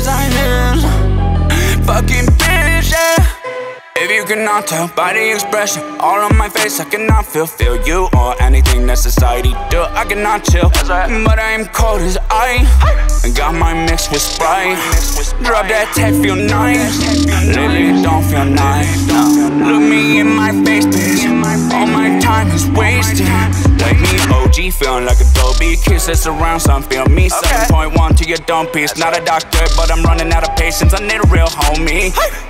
Cause I is fucking bitch. Yeah. If you cannot tell by the expression all on my face, I cannot fulfill you or anything that society do. I cannot chill, but I am cold as ice. And got my mix with Sprite. Drop that tech, feel nice. Lately don't feel nice. Look me in my face, bitch. All my time is wasted. Like me, OG, feeling like a Dolby. Kisses around, some feel me. 7.1 to your dumb piece. Not a doctor, but I'm running out of patience. I need a real homie. Maybe